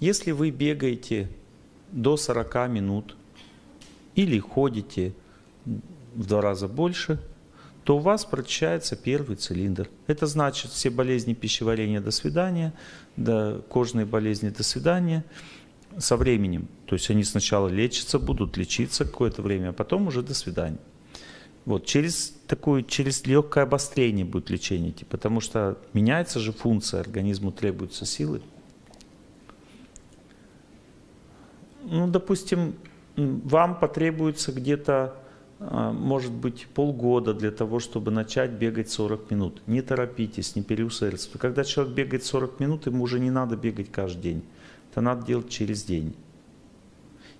Если вы бегаете до 40 минут или ходите в два раза больше, то у вас прочищается первый цилиндр. Это значит все болезни пищеварения до свидания, до кожные болезни до свидания со временем. То есть они сначала лечатся, будут лечиться какое-то время, а потом уже до свидания. Вот, через такое, через легкое обострение будет лечение идти, потому что меняется же функция, организму требуются силы. Ну, допустим, вам потребуется где-то а, может быть полгода для того, чтобы начать бегать 40 минут. Не торопитесь, не переусердствуйте. Когда человек бегает 40 минут, ему уже не надо бегать каждый день. Это надо делать через день.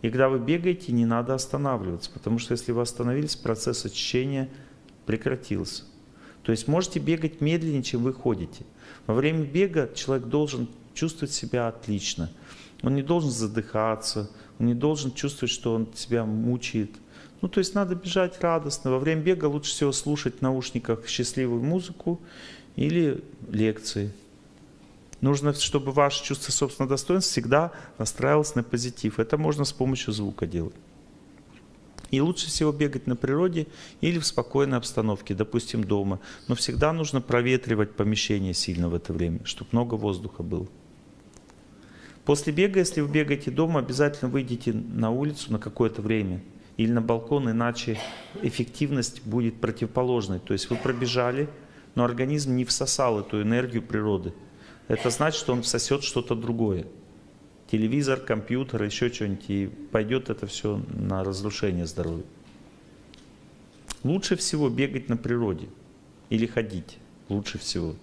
И когда вы бегаете, не надо останавливаться, потому что если вы остановились, процесс очищения прекратился. То есть можете бегать медленнее, чем вы ходите. Во время бега человек должен чувствовать себя отлично. Он не должен задыхаться, он не должен чувствовать, что он себя мучает. Ну, то есть надо бежать радостно. Во время бега лучше всего слушать в наушниках счастливую музыку или лекции. Нужно, чтобы ваше чувство собственного достоинства всегда настраивалось на позитив. Это можно с помощью звука делать. И лучше всего бегать на природе или в спокойной обстановке, допустим, дома. Но всегда нужно проветривать помещение сильно в это время, чтобы много воздуха было. После бега, если вы бегаете дома, обязательно выйдите на улицу на какое-то время или на балкон, иначе эффективность будет противоположной. То есть вы пробежали, но организм не всосал эту энергию природы. Это значит, что он всосет что-то другое. Телевизор, компьютер, еще что-нибудь, и пойдет это все на разрушение здоровья. Лучше всего бегать на природе или ходить. Лучше всего.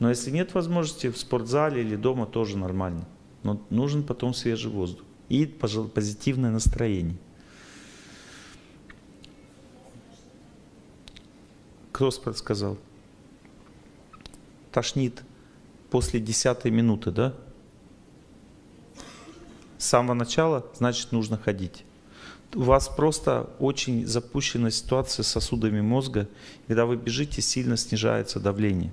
Но если нет возможности в спортзале или дома, тоже нормально. Но нужен потом свежий воздух и позитивное настроение. Кто сказал? Тошнит после десятой минуты, да? С самого начала, значит, нужно ходить. У вас просто очень запущена ситуация с сосудами мозга. Когда вы бежите, сильно снижается давление.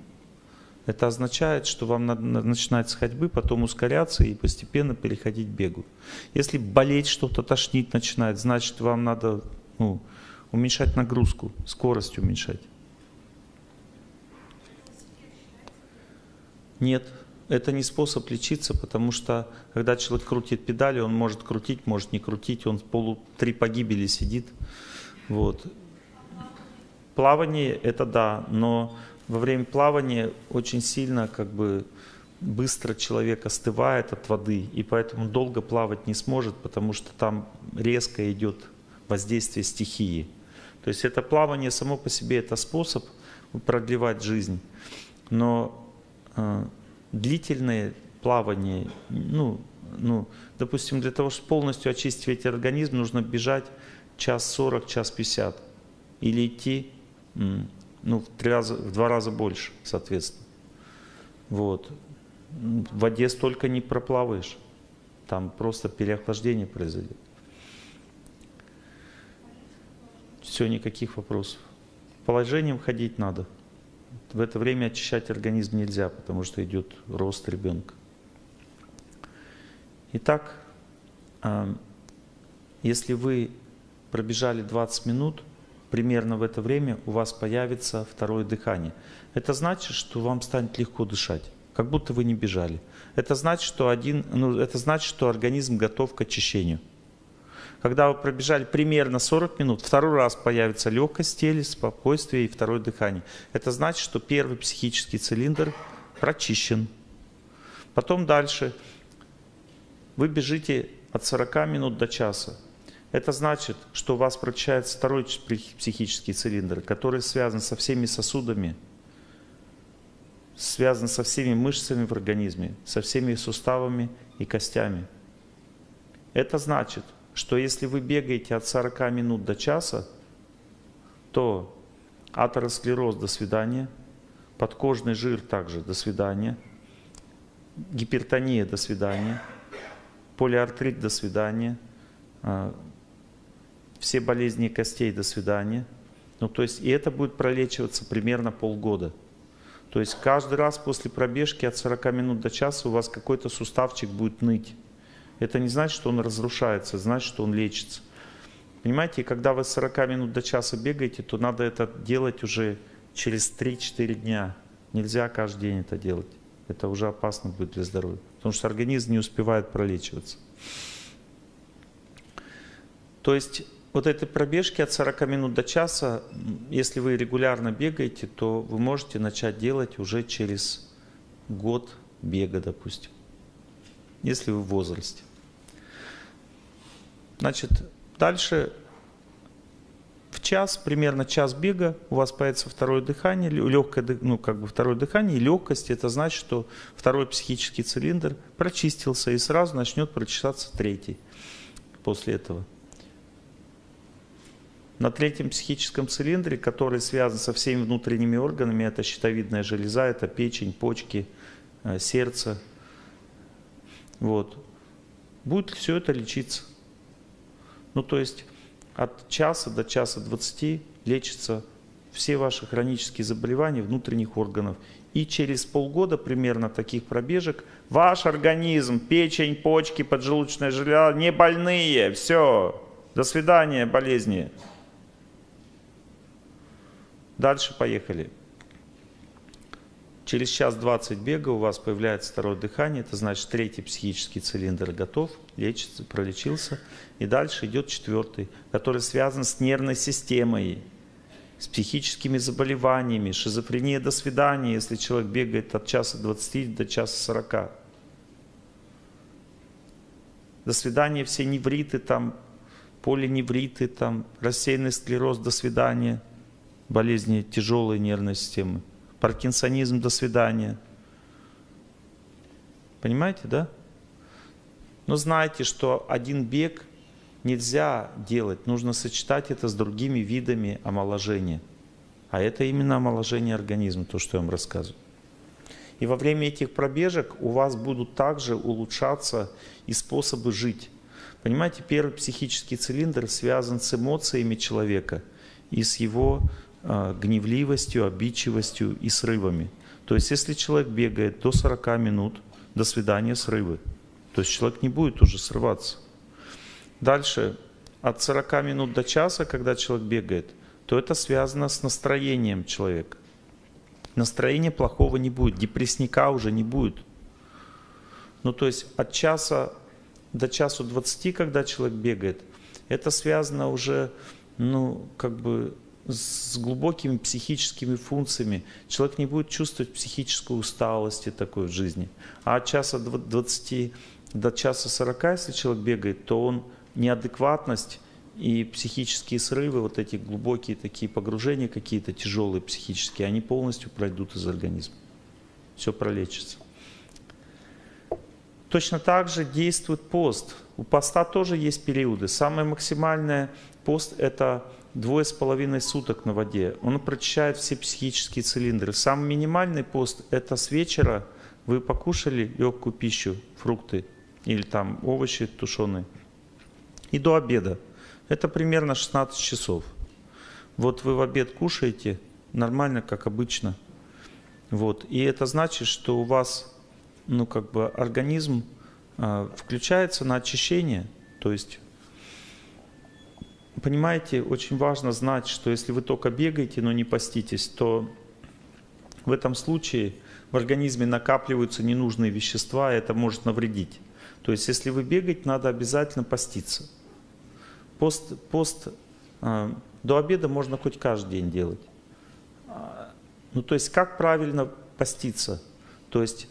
Это означает, что вам надо начинать с ходьбы, потом ускоряться и постепенно переходить к бегу. Если болеть что-то, тошнить начинает, значит вам надо ну, уменьшать нагрузку, скорость уменьшать. Нет, это не способ лечиться, потому что когда человек крутит педали, он может крутить, может не крутить, он полу три погибели сидит. Вот. Плавание это да, но во время плавания очень сильно как бы быстро человек остывает от воды, и поэтому долго плавать не сможет, потому что там резко идет воздействие стихии. То есть это плавание само по себе это способ продлевать жизнь, но длительное плавание, ну, ну, допустим, для того, чтобы полностью очистить организм, нужно бежать час сорок, час пятьдесят. Или идти ну, в, три раза, в два раза больше, соответственно. Вот. В воде столько не проплаваешь. Там просто переохлаждение произойдет. Все, никаких вопросов. Положением ходить надо. В это время очищать организм нельзя, потому что идет рост ребенка. Итак, а, если вы пробежали 20 минут, примерно в это время у вас появится второе дыхание. Это значит, что вам станет легко дышать, как будто вы не бежали. Это значит, что, один, ну, это значит, что организм готов к очищению. Когда вы пробежали примерно 40 минут, второй раз появится легкость теле, спокойствие и второе дыхание. Это значит, что первый психический цилиндр прочищен. Потом дальше вы бежите от 40 минут до часа. Это значит, что у вас прочищается второй психический цилиндр, который связан со всеми сосудами, связан со всеми мышцами в организме, со всеми суставами и костями. Это значит, что если вы бегаете от 40 минут до часа, то атеросклероз до свидания, подкожный жир также до свидания, гипертония до свидания, полиартрит до свидания, а, все болезни костей до свидания. Ну, то есть, и это будет пролечиваться примерно полгода. То есть каждый раз после пробежки от 40 минут до часа у вас какой-то суставчик будет ныть. Это не значит, что он разрушается, значит, что он лечится. Понимаете, когда вы с 40 минут до часа бегаете, то надо это делать уже через 3-4 дня. Нельзя каждый день это делать. Это уже опасно будет для здоровья. Потому что организм не успевает пролечиваться. То есть вот этой пробежки от 40 минут до часа, если вы регулярно бегаете, то вы можете начать делать уже через год бега, допустим, если вы в возрасте. Значит, дальше в час, примерно час бега, у вас появится второе дыхание, легкое, ну, как бы второе дыхание и легкость. Это значит, что второй психический цилиндр прочистился и сразу начнет прочесаться третий после этого. На третьем психическом цилиндре, который связан со всеми внутренними органами, это щитовидная железа, это печень, почки, э, сердце. Вот. Будет все это лечиться. Ну, то есть от часа до часа двадцати лечится все ваши хронические заболевания внутренних органов. И через полгода примерно таких пробежек ваш организм, печень, почки, поджелудочная железа не больные. Все. До свидания, болезни. Дальше поехали. Через час 20 бега у вас появляется второе дыхание, это значит третий психический цилиндр готов, лечится, пролечился. И дальше идет четвертый, который связан с нервной системой, с психическими заболеваниями, шизофрения до свидания, если человек бегает от часа 20 до часа 40. До свидания все невриты, там, полиневриты, там, рассеянный склероз, до свидания, болезни тяжелой нервной системы, паркинсонизм, до свидания. Понимаете, да? Но знайте, что один бег нельзя делать, нужно сочетать это с другими видами омоложения. А это именно омоложение организма, то, что я вам рассказываю. И во время этих пробежек у вас будут также улучшаться и способы жить. Понимаете, первый психический цилиндр связан с эмоциями человека и с его гневливостью, обидчивостью и срывами. То есть, если человек бегает до 40 минут, до свидания, срывы. То есть человек не будет уже срываться. Дальше, от 40 минут до часа, когда человек бегает, то это связано с настроением человека. Настроения плохого не будет, депрессника уже не будет. Ну то есть от часа до часу 20, когда человек бегает, это связано уже, ну, как бы с глубокими психическими функциями. Человек не будет чувствовать психической усталости такой в жизни. А от часа 20 до часа 40, если человек бегает, то он неадекватность и психические срывы, вот эти глубокие такие погружения какие-то тяжелые психические, они полностью пройдут из организма. Все пролечится. Точно так же действует пост. У поста тоже есть периоды. Самое максимальное пост – это двое с половиной суток на воде. Он прочищает все психические цилиндры. Самый минимальный пост – это с вечера вы покушали легкую пищу, фрукты или там овощи тушеные – и до обеда. Это примерно 16 часов. Вот вы в обед кушаете нормально, как обычно. Вот. И это значит, что у вас ну, как бы организм э, включается на очищение. То есть, понимаете, очень важно знать, что если вы только бегаете, но не поститесь, то в этом случае в организме накапливаются ненужные вещества, и это может навредить. То есть, если вы бегать, надо обязательно поститься. Пост, пост э, до обеда можно хоть каждый день делать. Ну, то есть, как правильно поститься? То есть,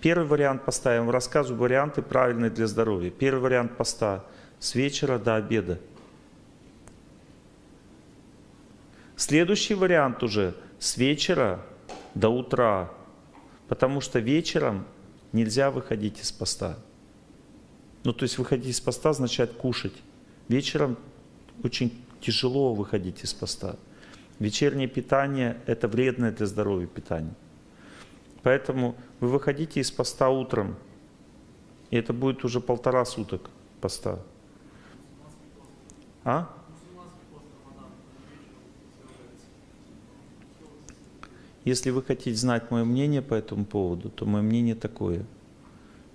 первый вариант поста, я вам рассказываю варианты правильные для здоровья. Первый вариант поста с вечера до обеда. Следующий вариант уже с вечера до утра, потому что вечером нельзя выходить из поста. Ну, то есть выходить из поста означает кушать. Вечером очень тяжело выходить из поста. Вечернее питание – это вредное для здоровья питание. Поэтому вы выходите из поста утром, и это будет уже полтора суток поста. А? Если вы хотите знать мое мнение по этому поводу, то мое мнение такое.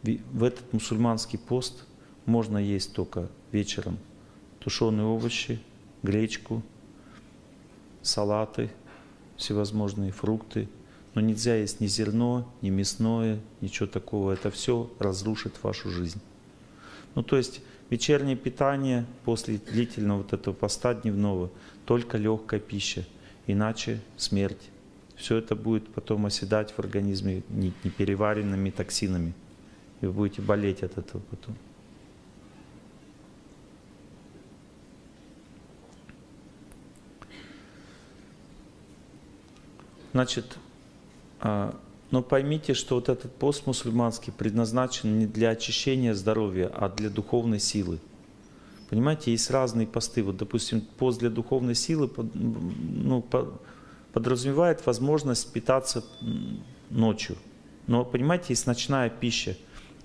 В этот мусульманский пост можно есть только вечером – тушеные овощи, гречку, салаты, всевозможные фрукты. Но нельзя есть ни зерно, ни мясное, ничего такого. Это все разрушит вашу жизнь. Ну то есть вечернее питание после длительного вот этого поста дневного, только легкая пища, иначе смерть. Все это будет потом оседать в организме непереваренными токсинами. И вы будете болеть от этого потом. Значит, а, но поймите, что вот этот пост мусульманский предназначен не для очищения здоровья, а для духовной силы. Понимаете, есть разные посты. Вот, допустим, пост для духовной силы ну, подразумевает возможность питаться ночью. Но, понимаете, есть ночная пища.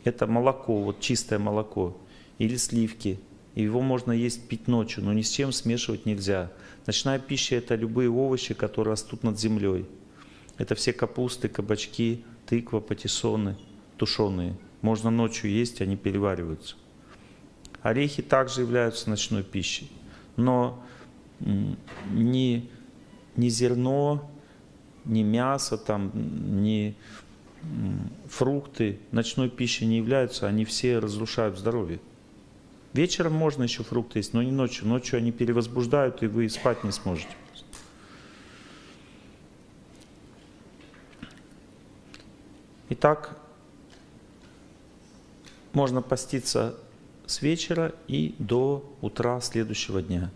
Это молоко, вот чистое молоко или сливки. И его можно есть, пить ночью, но ни с чем смешивать нельзя. Ночная пища – это любые овощи, которые растут над землей. Это все капусты, кабачки, тыква, патиссоны, тушеные. Можно ночью есть, они перевариваются. Орехи также являются ночной пищей. Но ни, ни зерно, ни мясо, там, ни фрукты ночной пищей не являются, они все разрушают здоровье. Вечером можно еще фрукты есть, но не ночью. Ночью они перевозбуждают, и вы спать не сможете. Итак, можно поститься с вечера и до утра следующего дня.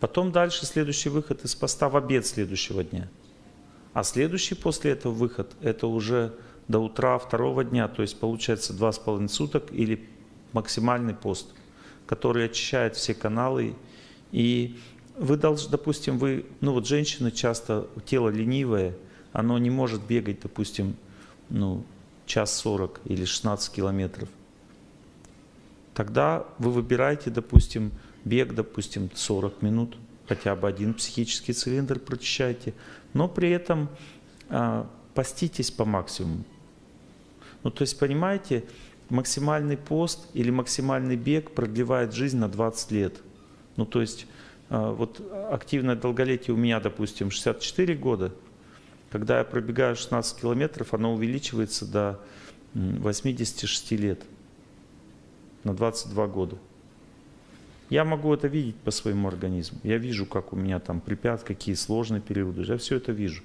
Потом дальше следующий выход из поста в обед следующего дня. А следующий после этого выход – это уже до утра второго дня, то есть получается два с половиной суток или максимальный пост, который очищает все каналы. И вы должны, допустим, вы, ну вот женщины часто, тело ленивое, оно не может бегать, допустим, ну, час сорок или 16 километров. Тогда вы выбираете, допустим, бег, допустим, 40 минут, хотя бы один психический цилиндр прочищайте, но при этом а, поститесь по максимуму. Ну, то есть, понимаете, максимальный пост или максимальный бег продлевает жизнь на 20 лет. Ну, то есть, а, вот активное долголетие у меня, допустим, 64 года. Когда я пробегаю 16 километров, оно увеличивается до 86 лет на 22 года. Я могу это видеть по своему организму. Я вижу, как у меня там препят, какие сложные периоды. Я все это вижу.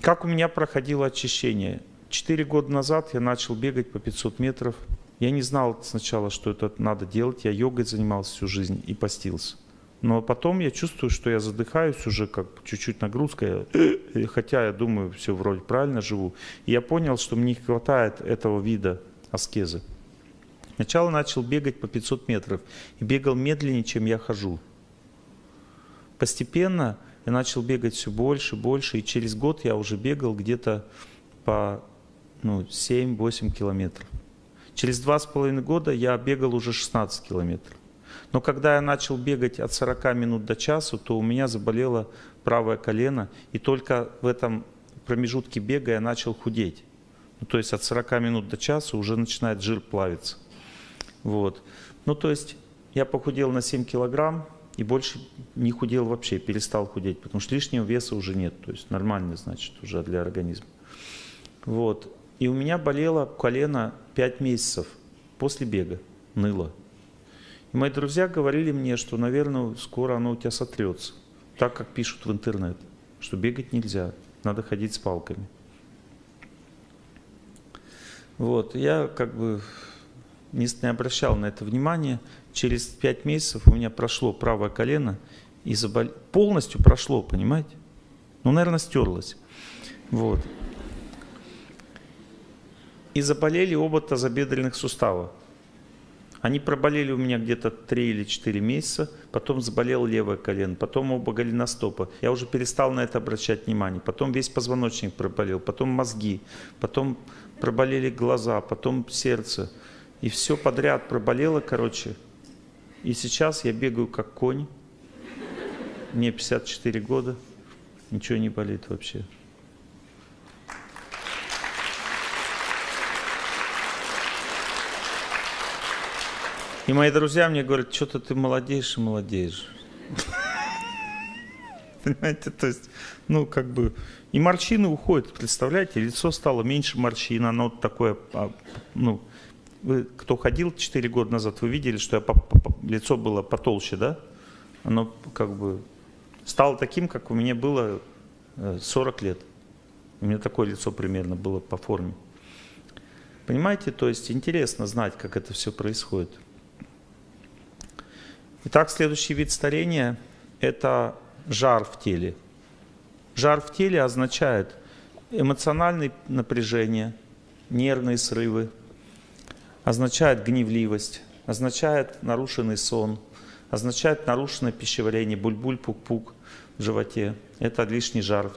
Как у меня проходило очищение? Четыре года назад я начал бегать по 500 метров. Я не знал сначала, что это надо делать. Я йогой занимался всю жизнь и постился. Но потом я чувствую, что я задыхаюсь уже, как чуть-чуть нагрузка. Хотя я думаю, все вроде правильно живу. И я понял, что мне не хватает этого вида аскезы. Сначала начал бегать по 500 метров и бегал медленнее, чем я хожу. Постепенно я начал бегать все больше, больше, и через год я уже бегал где-то по ну, 7-8 километров. Через два с половиной года я бегал уже 16 километров. Но когда я начал бегать от 40 минут до часу, то у меня заболело правое колено, и только в этом промежутке бега я начал худеть. Ну, то есть от 40 минут до часа уже начинает жир плавиться. Вот. Ну, то есть я похудел на 7 килограмм и больше не худел вообще, перестал худеть, потому что лишнего веса уже нет, то есть нормально, значит, уже для организма. Вот. И у меня болело колено 5 месяцев после бега, ныло. И мои друзья говорили мне, что, наверное, скоро оно у тебя сотрется, так как пишут в интернет, что бегать нельзя, надо ходить с палками. Вот, я как бы не, обращал на это внимания. Через пять месяцев у меня прошло правое колено и забол... полностью прошло, понимаете? Ну, наверное, стерлось. Вот. И заболели оба тазобедренных сустава. Они проболели у меня где-то 3 или 4 месяца, потом заболел левое колено, потом оба голеностопа. Я уже перестал на это обращать внимание. Потом весь позвоночник проболел, потом мозги, потом проболели глаза, потом сердце. И все подряд проболело, короче. И сейчас я бегаю как конь. Мне 54 года. Ничего не болит вообще. И мои друзья мне говорят, что-то ты молодеешь и молодеешь. Понимаете, то есть, ну, как бы, и морщины уходят, представляете, лицо стало меньше морщин, оно такое, а, ну, вы, кто ходил 4 года назад, вы видели, что я по, по, лицо было потолще, да? Оно как бы стало таким, как у меня было 40 э, лет. У меня такое лицо примерно было по форме. Понимаете, то есть интересно знать, как это все происходит. Итак, следующий вид старения – это жар в теле. Жар в теле означает эмоциональное напряжение, нервные срывы – означает гневливость, означает нарушенный сон, означает нарушенное пищеварение, буль-буль, пук-пук в животе. Это лишний жар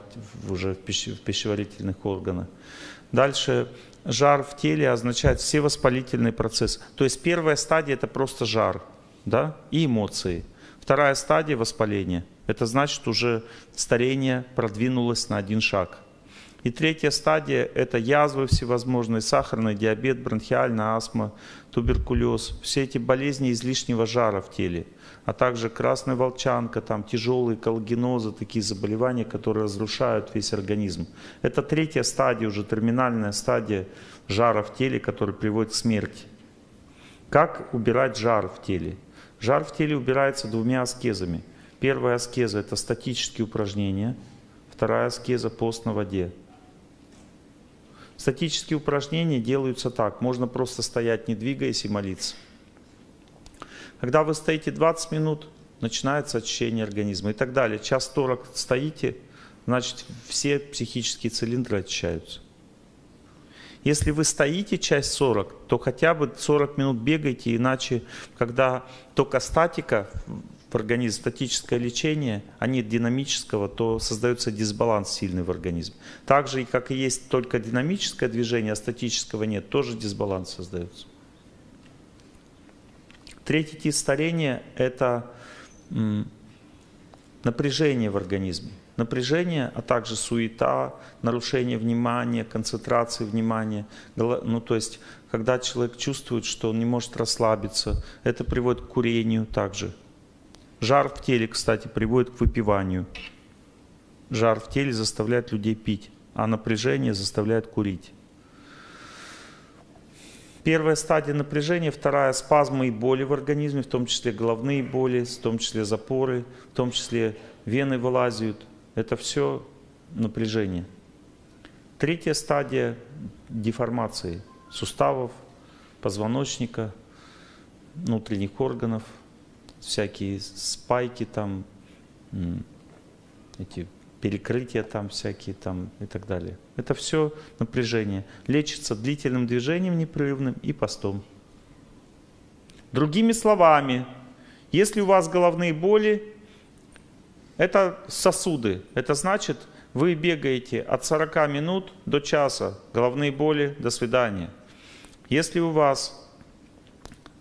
уже в пищеварительных органах. Дальше жар в теле означает все воспалительные процессы. То есть первая стадия это просто жар да, и эмоции. Вторая стадия воспаления – это значит уже старение продвинулось на один шаг. И третья стадия – это язвы всевозможные, сахарный диабет, бронхиальная астма, туберкулез. Все эти болезни излишнего жара в теле, а также красная волчанка, там тяжелые коллагенозы, такие заболевания, которые разрушают весь организм. Это третья стадия, уже терминальная стадия жара в теле, который приводит к смерти. Как убирать жар в теле? Жар в теле убирается двумя аскезами. Первая аскеза – это статические упражнения. Вторая аскеза – пост на воде. Статические упражнения делаются так. Можно просто стоять, не двигаясь, и молиться. Когда вы стоите 20 минут, начинается очищение организма и так далее. Час 40 стоите, значит все психические цилиндры очищаются. Если вы стоите часть 40, то хотя бы 40 минут бегайте, иначе, когда только статика в организме, статическое лечение, а нет динамического, то создается дисбаланс сильный в организме. Так же, как и есть только динамическое движение, а статического нет, тоже дисбаланс создается. Третий тип старения – это напряжение в организме напряжение, а также суета, нарушение внимания, концентрации внимания. Ну, то есть, когда человек чувствует, что он не может расслабиться, это приводит к курению также. Жар в теле, кстати, приводит к выпиванию. Жар в теле заставляет людей пить, а напряжение заставляет курить. Первая стадия напряжения, вторая спазмы и боли в организме, в том числе головные боли, в том числе запоры, в том числе вены вылазят, это все напряжение. Третья стадия деформации суставов, позвоночника, внутренних органов, всякие спайки там, эти перекрытия там всякие там и так далее. Это все напряжение. Лечится длительным движением непрерывным и постом. Другими словами, если у вас головные боли, это сосуды. Это значит, вы бегаете от 40 минут до часа, головные боли, до свидания. Если у вас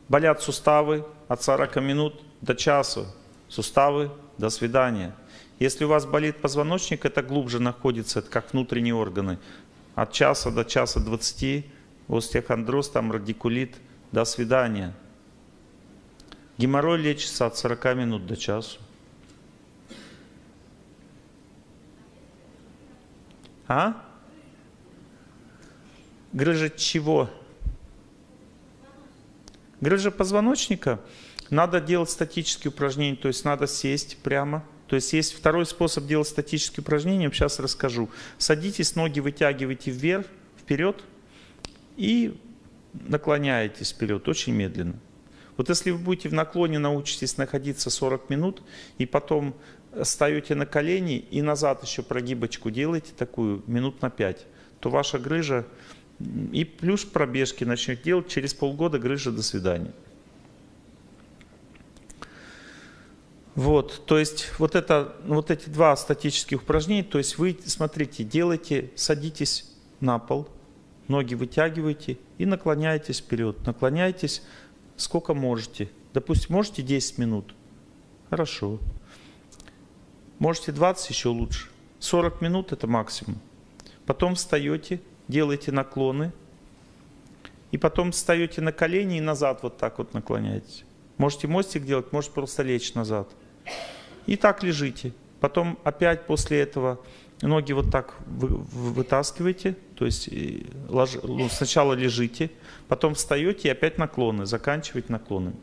болят суставы от 40 минут до часа, суставы, до свидания. Если у вас болит позвоночник, это глубже находится, это как внутренние органы. От часа до часа 20, остеохондроз, там радикулит, до свидания. Геморрой лечится от 40 минут до часу. А? Грыжа чего? Грыжа позвоночника. Надо делать статические упражнения, то есть надо сесть прямо. То есть есть второй способ делать статические упражнения, сейчас расскажу. Садитесь, ноги вытягивайте вверх, вперед и наклоняетесь вперед очень медленно. Вот если вы будете в наклоне, научитесь находиться 40 минут, и потом встаете на колени и назад еще прогибочку делаете такую минут на 5, то ваша грыжа и плюс пробежки начнете делать, через полгода грыжа до свидания. Вот, то есть вот, это, вот эти два статических упражнения, то есть вы, смотрите, делайте, садитесь на пол, ноги вытягиваете и наклоняетесь вперед. Наклоняйтесь сколько можете. Допустим, можете 10 минут. Хорошо. Можете 20 еще лучше. 40 минут это максимум. Потом встаете, делаете наклоны. И потом встаете на колени и назад вот так вот наклоняетесь. Можете мостик делать, можете просто лечь назад. И так лежите. Потом опять после этого ноги вот так вытаскиваете, то есть лож... ну, сначала лежите, потом встаете и опять наклоны, заканчиваете наклонами.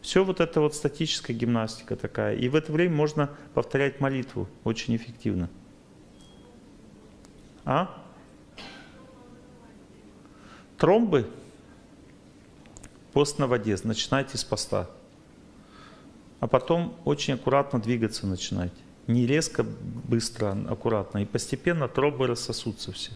Все вот это вот статическая гимнастика такая. И в это время можно повторять молитву очень эффективно. А? Тромбы? Пост на воде. Начинайте с поста. А потом очень аккуратно двигаться начинайте. Не резко, быстро, аккуратно. И постепенно тромбы рассосутся все.